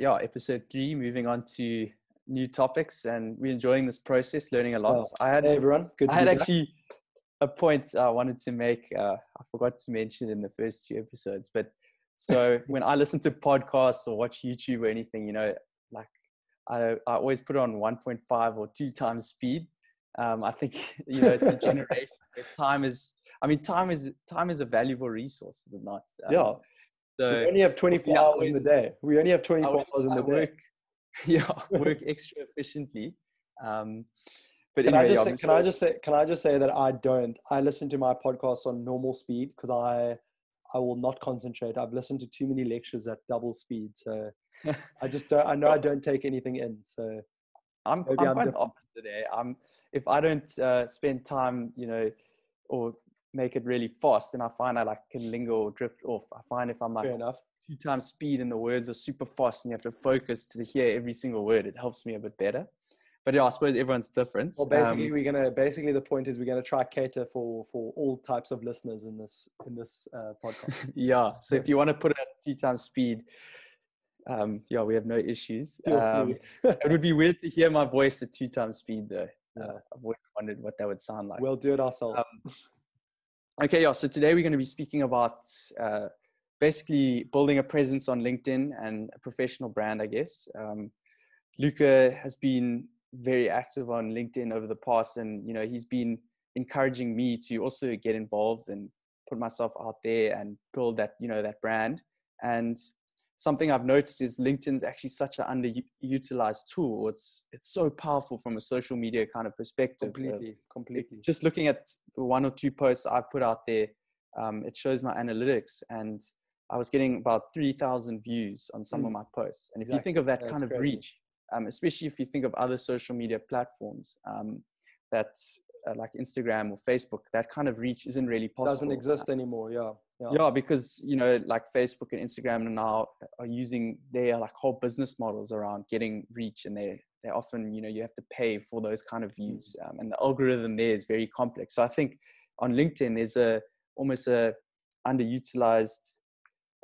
yeah, episode three, moving on to new topics, and we're enjoying this process, learning a lot. Well, I had Hey everyone, good. I had be back. actually a point I wanted to make. Uh, I forgot to mention in the first two episodes, but so when I listen to podcasts or watch YouTube or anything, you know, like I, I always put it on 1.5 or two times speed. Um, I think you know it's a generation time is. I mean, time is time is a valuable resource, is it not? Um, yeah, So we only have 24 yeah, hours in the day. We only have 24 I hours wish in the day. work, yeah, work extra efficiently. Um, but Can anyway, I just say, can I just say can I just say that I don't. I listen to my podcasts on normal speed because I I will not concentrate. I've listened to too many lectures at double speed, so I just don't. I know I don't take anything in. So I'm, I'm I'm quite different. opposite today. I'm if I don't uh, spend time, you know, or make it really fast, then I find I like can linger or drift off. I find if I'm like fair enough. two times speed and the words are super fast and you have to focus to hear every single word, it helps me a bit better. But yeah, I suppose everyone's different. Well, basically, Um, we're gonna basically the point is we're gonna try cater for for all types of listeners in this in this uh, podcast. yeah. So if you want to put it at two times speed, um, yeah, we have no issues. Um, it would be weird to hear my voice at two times speed though. Uh, I've always wondered what that would sound like. we'll do it ourselves. Um, Okay, yeah. So today we're going to be speaking about uh, basically building a presence on LinkedIn and a professional brand, I guess. Um, Luca has been very active on LinkedIn over the past, and you know he's been encouraging me to also get involved and put myself out there and build that you know that brand. And something I've noticed is LinkedIn's actually such an underutilized tool. It's it's so powerful from a social media kind of perspective. Uh, completely, completely. just looking at the one or two posts I've put out there, um, it shows my analytics, and I was getting about three thousand views on some of Mm. my posts. And if you think of that That's kind of crazy. reach, um, especially if you think of other social media platforms um, that uh, like Instagram or Facebook, that kind of reach isn't really possible. Doesn't exist anymore. Yeah, yeah. Yeah, because you know, like Facebook and Instagram now are using their like whole business models around getting reach, and they they often you know you have to pay for those kind of views, um, and the algorithm there is very complex. So I think on LinkedIn there's a almost a underutilized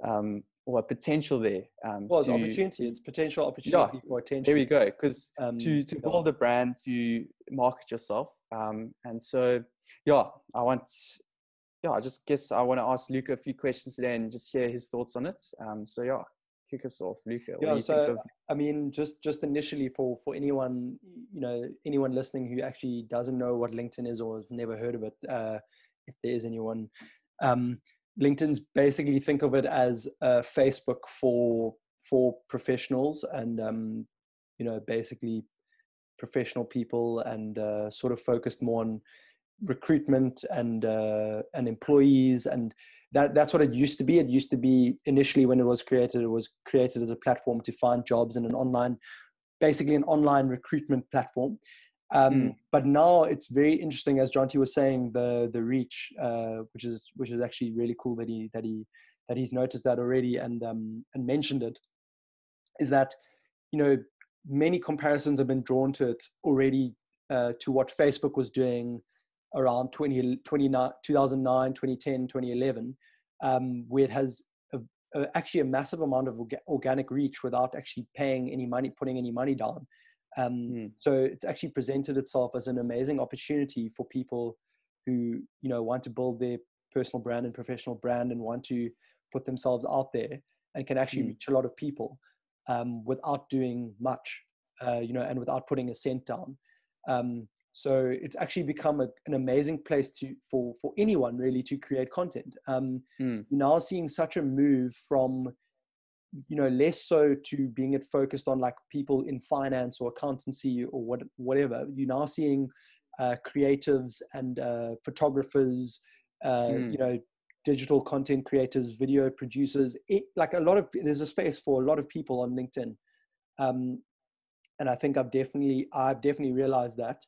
um, or a potential there. Um, Well, it's to, opportunity. It's potential opportunity for attention. There we go. Because Um, to to yeah. build a brand, to market yourself, um, and so yeah, I want yeah, I just guess I want to ask Luca a few questions today and just hear his thoughts on it. Um, so yeah, kick us off, Luca. What Yeah, do you so, think of? I mean, just just initially for for anyone you know anyone listening who actually doesn't know what LinkedIn is or has never heard of it, uh, if there is anyone, um, LinkedIn's basically think of it as uh, Facebook for for professionals and um, you know basically professional people and uh, sort of focused more on recruitment and uh, and employees and that that's what it used to be. It used to be initially when it was created, it was created as a platform to find jobs in an online, basically an online recruitment platform. Um, Mm. But now it's very interesting, as Jonty was saying, the the reach, uh, which is which is actually really cool that he that he that he's noticed that already and um, and mentioned it. Is that you know many comparisons have been drawn to it already uh, to what Facebook was doing around 20, 29, 2009, 2010, 2011, um, where it has a, a, actually a massive amount of orga- organic reach without actually paying any money, putting any money down. Um, Hmm. So it's actually presented itself as an amazing opportunity for people who you know want to build their personal brand and professional brand and want to put themselves out there and can actually Hmm. reach a lot of people um, without doing much, uh, you know, and without putting a cent down. Um, so it's actually become a, an amazing place to for for anyone really to create content. Um, Mm. Now seeing such a move from you know less so to being it focused on like people in finance or accountancy or what whatever. You're now seeing uh, creatives and uh, photographers, uh, Mm. you know, digital content creators, video producers. It, like a lot of there's a space for a lot of people on LinkedIn. Um, and I think I've definitely I've definitely realized that,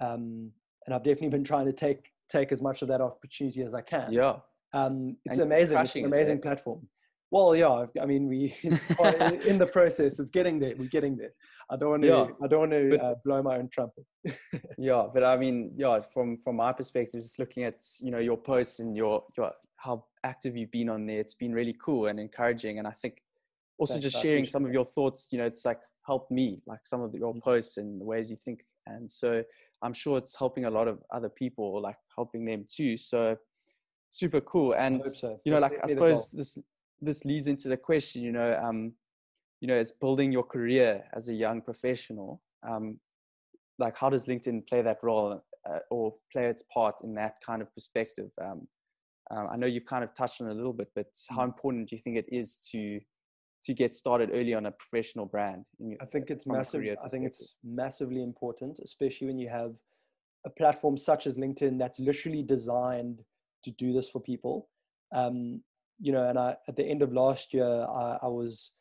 um, and I've definitely been trying to take take as much of that opportunity as I can. Yeah. Um, it's And amazing. It's an amazing platform. Well, yeah. I mean, we quite in- the process. It's getting there. We're getting there. I don't want to. Yeah, I don't want to but- uh, blow my own trumpet. Yeah, but I mean, yeah, from from my perspective, just looking at you know your posts and your your how active you've been on there, it's been really cool and encouraging. And I think also just sharing some of your thoughts. You know, it's like helped me, like some of the, your Mm. posts and the ways you think, and so I'm sure it's helping a lot of other people, like helping them too. So super cool. And so. you know, That's like I definitely the goal. suppose this this leads into the question. You know, um, you know, as building your career as a young professional. Um, like, how does LinkedIn play that role uh, or play its part in that kind of perspective? Um, uh, I know you've kind of touched on it a little bit, but how Mm. important do you think it is to to get started early on a professional brand? In your, I think it's massive. I think it's massively important, especially when you have a platform such as LinkedIn that's literally designed to do this for people. Um, you know, and I at the end of last year, I, I was,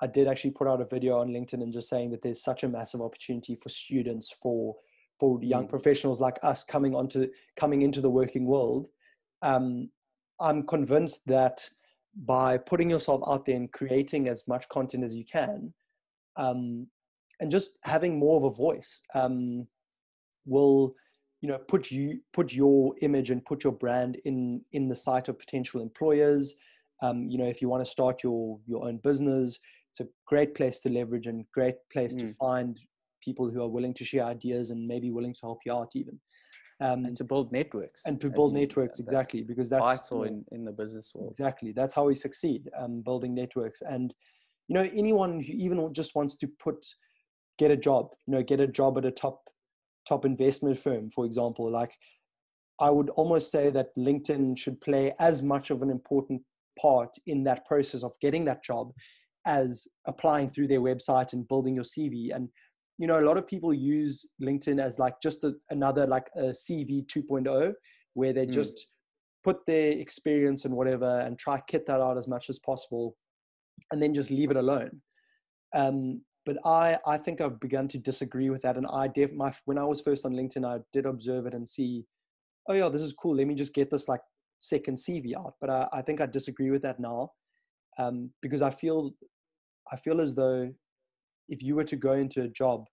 I did actually put out a video on LinkedIn and just saying that there's such a massive opportunity for students, for for young Mm. professionals like us coming onto coming into the working world. Um, I'm convinced that by putting yourself out there and creating as much content as you can, um, and just having more of a voice um, will you know put you put your image and put your brand in in the sight of potential employers um, you know if you want to start your your own business it's a great place to leverage and great place to Mm. find people who are willing to share ideas and maybe willing to help you out even um, and to build networks and to build networks that's exactly because that's vital you know, in, in the business world. Exactly. That's how we succeed, um, building networks. And, you know, anyone who even just wants to put, get a job, you know, get a job at a top, top investment firm, for example, like I would almost say that LinkedIn should play as much of an important part in that process of getting that job as applying through their website and building your CV. And, you know, a lot of people use LinkedIn as like just a, another like a CV 2.0 where they Mm. just put their experience and whatever and try to kit that out as much as possible and then just leave it alone. Um, but I, I think I've begun to disagree with that. And I def my, when I was first on LinkedIn, I did observe it and see, oh yeah, this is cool. Let me just get this like second CV out. But I, I think I disagree with that now um, because I feel, I feel as though if you were to go into a job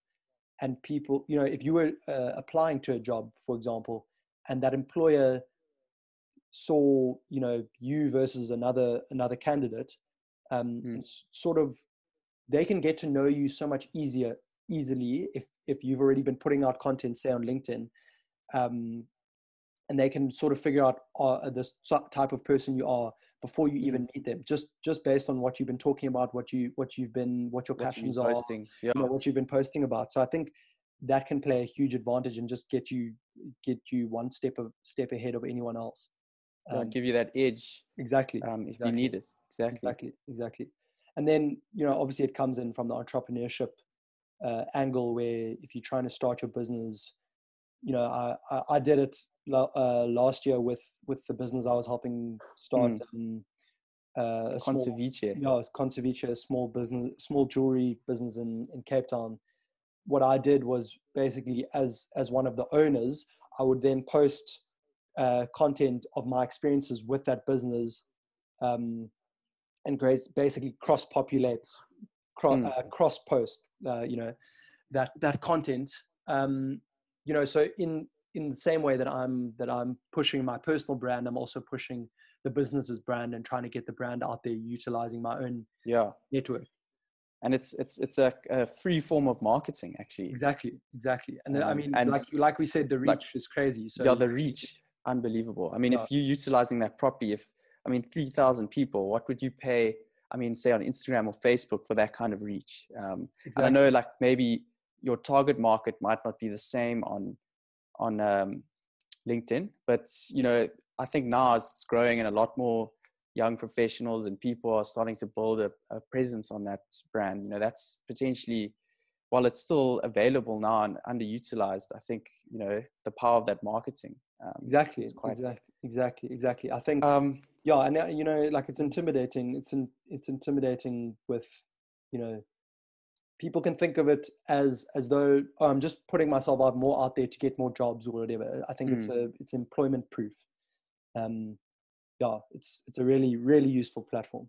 and people, you know, if you were uh, applying to a job, for example, and that employer saw, you know, you versus another another candidate, um, Mm. sort of they can get to know you so much easier easily if if you've already been putting out content, say on LinkedIn, um, and they can sort of figure out uh, this type of person you are before you even meet them, just just based on what you've been talking about, what you what you've been, what your What passions are. Yeah. you know what you've been posting about. So I think that can play a huge advantage and just get you get you one step of step ahead of anyone else. Um, give you that edge exactly, um, if exactly. you need it. Exactly. exactly, exactly. And then you know, obviously, it comes in from the entrepreneurship uh, angle, where if you're trying to start your business, you know, I I, I did it la- uh, last year with with the business I was helping start. Mm. Um, uh, a small, yeah, Conceviche, a small business, small jewelry business in, in Cape Town. What I did was basically, as as one of the owners, I would then post uh, content of my experiences with that business, um, and grace, basically cross populate, cro- Mm. uh, cross post, uh, you know, that that content. Um, you know, so in in the same way that I'm that I'm pushing my personal brand, I'm also pushing the business's brand and trying to get the brand out there utilizing my own Yeah. network. And it's it's it's a, a free form of marketing actually. Exactly, exactly. And I Um, mean, and like like we said, the reach like- is crazy. So yeah, the reach, unbelievable. I mean, Yeah. if you're utilizing that properly, if I mean, three thousand people, what would you pay? I mean, say on Instagram or Facebook for that kind of reach. Um, exactly. And I know, like maybe your target market might not be the same on on um, LinkedIn, but you know, I think now it's growing and a lot more young professionals and people are starting to build a, a presence on that brand. You know, that's potentially while it's still available now and underutilized. I think you know the power of that marketing. Um, exactly, it's quite- exactly, exactly, exactly. I think Um, yeah, and uh, you know, like it's intimidating. It's in, it's intimidating with, you know, people can think of it as as though oh, I'm just putting myself out more out there to get more jobs or whatever. I think it's a it's employment proof. Um, yeah, it's it's a really really useful platform.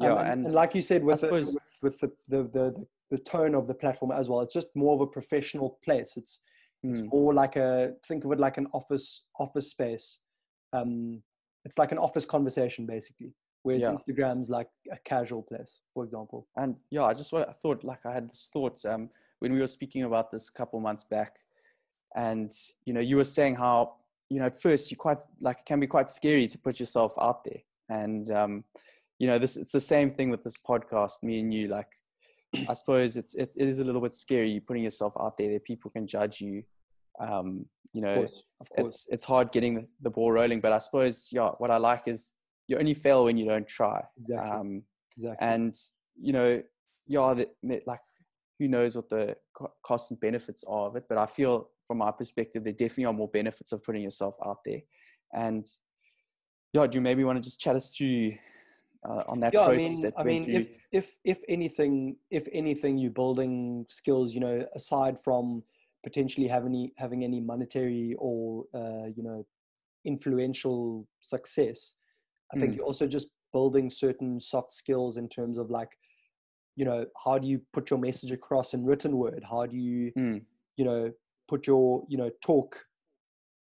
Um, yeah, and, and, and like you said, with, the, with, with the, the, the the tone of the platform as well, it's just more of a professional place. It's it's Mm, more like a think of it like an office office space. Um, it's like an office conversation basically. whereas Yeah. Instagram's like a casual place, for example. And yeah, I just what I thought like I had this thought um, when we were speaking about this a couple months back, and you know you were saying how you know at first you quite like it can be quite scary to put yourself out there, and um, you know this it's the same thing with this podcast. Me and you like. I suppose it's it, it is a little bit scary putting yourself out there. That people can judge you. Um, you Of know, course, of course. it's it's hard getting the, the ball rolling. But I suppose yeah, what I like is you only fail when you don't try. Exactly. Um, exactly. and you know yeah the, like who knows what the costs and benefits are of it but i feel from my perspective there definitely are more benefits of putting yourself out there and yeah do you maybe want to just chat us through uh, on that yeah, I process mean, that I mean, if if if anything, if anything, you're building skills. You know, aside from potentially having any having any monetary or uh, you know influential success, I think Mm. you're also just building certain soft skills in terms of like, you know, how do you put your message across in written word? How do you Mm, you know put your you know talk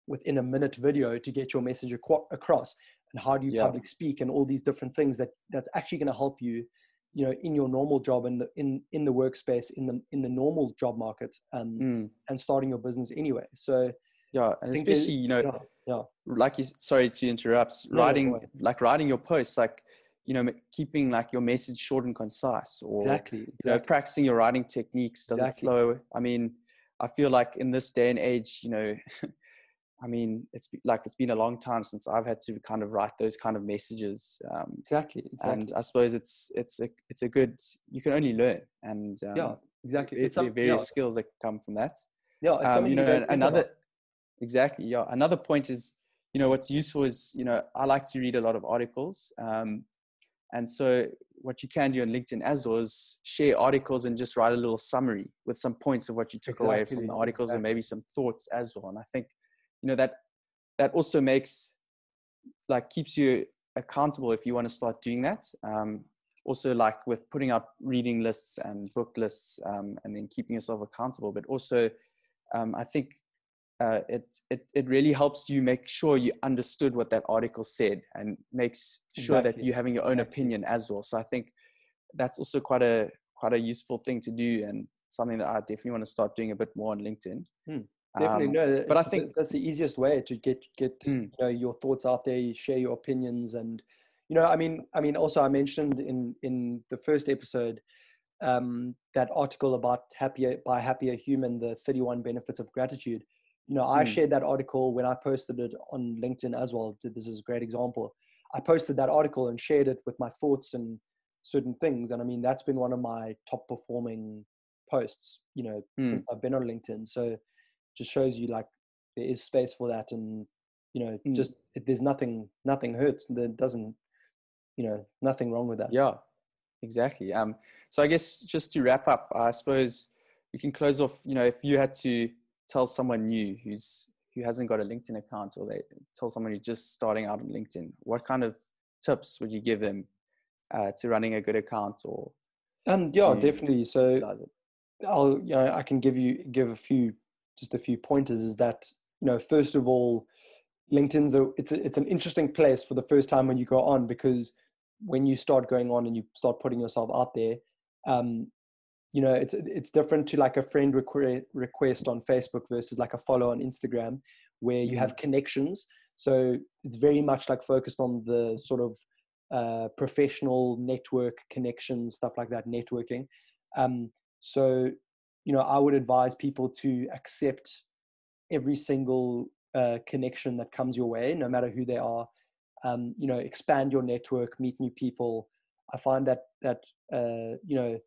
within a minute video to get your message aqua- across and how do you Yeah. public speak and all these different things that that's actually going to help you you know in your normal job in the in in the workspace in the in the normal job market um, mm, and starting your business anyway. So yeah and I think there's- especially you know yeah yeah. like you sorry to interrupt No, no, writing ahead. like writing your posts like you know keeping like your message short and concise or exactly you know, practicing your writing techniques does Exactly. flow. I mean i feel like in this day and age you know i mean it's like it's been a long time since i've had to kind of write those kind of messages um, exactly exactly. And i suppose it's it's a it's a good you can only learn and um, yeah exactly it's it's the various yeah, skills that come from that. Yeah it's um, you know another exactly yeah another point is you know what's useful is you know i like to read a lot of articles um, and so what you can do on linkedin as well is share articles and just write a little summary with some points of what you took away from the articles and maybe some thoughts as well and i think you know that that also makes like keeps you accountable if you want to start doing that. Um, also like with putting out reading lists and book lists um, and then keeping yourself accountable but also um, i think uh, it, it it really helps you make sure you understood what that article said and makes sure that you're having your own exactly. opinion as well. So i think that's also quite a quite a useful thing to do and something that i definitely want to start doing a bit more on linkedin. Hmm, Definitely Um, no. but I the- think- that's the easiest way to get get Mm. you know your thoughts out there, you share your opinions, and you know, I mean, I mean, also I mentioned in in the first episode um, that article about happier by happier human, the 31 benefits of gratitude. You know, I Mm. shared that article when I posted it on LinkedIn as well. This is a great example. I posted that article and shared it with my thoughts and certain things, and I mean, that's been one of my top performing posts. You know, Mm. since I've been on LinkedIn. So just shows you like there is space for that and you know Mm. just it, there's nothing nothing hurts there doesn't you know nothing wrong with that Yeah, exactly. Um, so I guess just to wrap up, I suppose we can close off. You know, if you had to tell someone new who's who hasn't got a LinkedIn account, or they tell someone who's just starting out on LinkedIn, what kind of tips would you give them uh, to running a good account or um yeah definitely so i'll you know i can give you give a few just a few pointers is that you know first of all linkedin's a it's a, it's an interesting place for the first time when you go on because when you start going on and you start putting yourself out there um you know it's it's different to like a friend requ- request on facebook versus like a follow on instagram where you have connections. So it's very much like focused on the sort of uh, professional network connections stuff like that networking. Um, so you know i would advise people to accept every single uh, connection that comes your way no matter who they are. Um, you know expand your network meet new people. I find that that uh, you know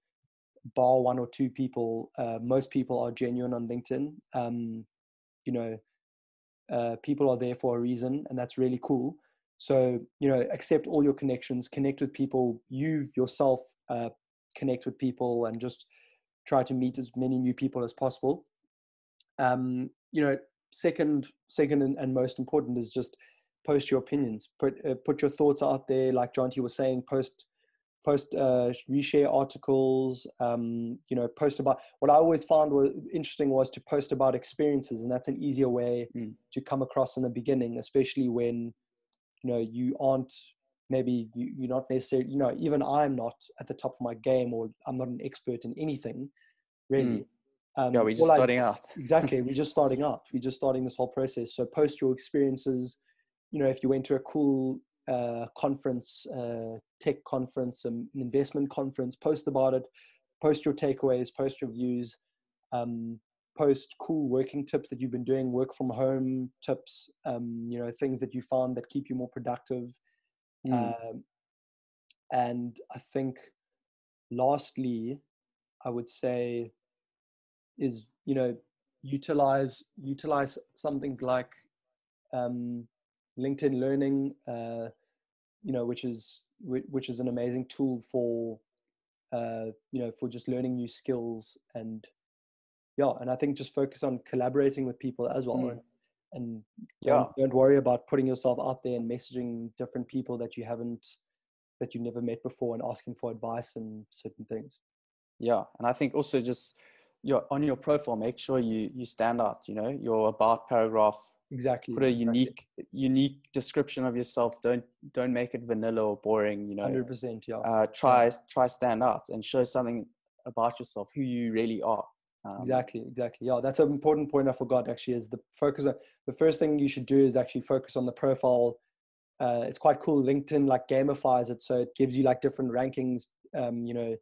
bar one or two people uh, most people are genuine on linkedin. Um, you know uh, people are there for a reason and that's really cool. So you know accept all your connections connect with people. You yourself uh, connect with people and just try to meet as many new people as possible um, you know second second and, and most important is just post your opinions put uh, put your thoughts out there like Jonty was saying post post uh, reshare articles um, you know post about what i always found was interesting was to post about experiences and that's an easier way Mm. to come across in the beginning especially when you know you aren't maybe you, you're not necessarily you know even i'm not at the top of my game or i'm not an expert in anything really. Mm. um, yeah we're just starting I, out. Exactly we're just starting out. We're just starting this whole process. So post your experiences you know if you went to a cool uh, conference uh, tech conference um, an investment conference post about it post your takeaways post your views um, post cool working tips that you've been doing work from home tips um, you know things that you found that keep you more productive mm. um, and i think lastly i would say is you know utilize utilize something like um, linkedin learning uh, you know which is which is an amazing tool for uh, you know for just learning new skills and yeah and i think just focus on collaborating with people as well mm. And, yeah. don't, don't worry about putting yourself out there and messaging different people that you haven't that you never met before and asking for advice and certain things. Yeah and i think also just your on your profile make sure you you stand out you know? Your about paragraph exactly put a unique unique description of yourself. Don't don't make it vanilla or boring you know? 100% yeah. Uh, try yeah. try stand out and show something about yourself who you really are um, exactly, exactly. Yeah, that's an important point I forgot actually. Is the focus on the first thing you should do is actually focus on the profile. Uh, it's quite cool. LinkedIn like gamifies it, so it gives you like different rankings. Um, you know,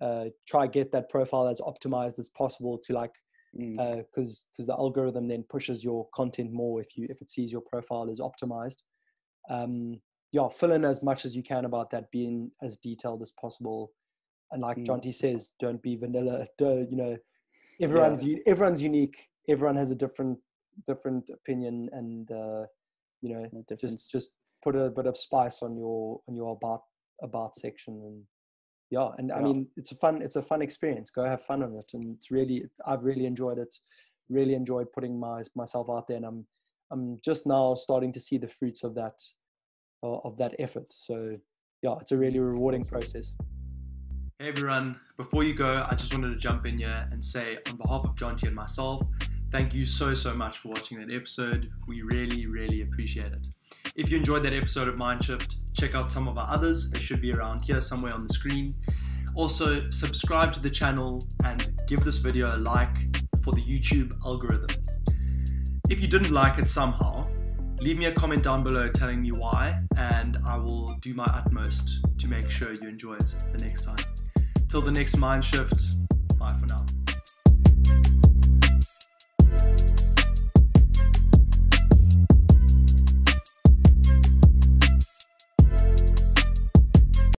uh, try get that profile as optimized as possible to like because mm. uh, because the algorithm then pushes your content more if you if it sees your profile is optimized. Um, yeah, fill in as much as you can about that, being as detailed as possible. And like mm. Jonty says, don't be vanilla. you know, everyone's yeah. everyone's unique. Everyone has a different different opinion and uh, you know just just put a bit of spice on your on your about about section and yeah and yeah. i mean it's a fun it's a fun experience. Go have fun on it. And it's really i've really enjoyed it. Really enjoyed putting my myself out there and i'm i'm just now starting to see the fruits of that uh, of that effort. So yeah it's a really rewarding process Hey everyone, before you go, I just wanted to jump in here and say, on behalf of Jonty and myself, thank you so, so much for watching that episode. We really, really appreciate it. If you enjoyed that episode of Mindshift, check out some of our others. They should be around here somewhere on the screen. Also, subscribe to the channel and give this video a like for the YouTube algorithm. If you didn't like it somehow, leave me a comment down below telling me why, and I will do my utmost to make sure you enjoy it the next time. Till the next mind shift, bye for now.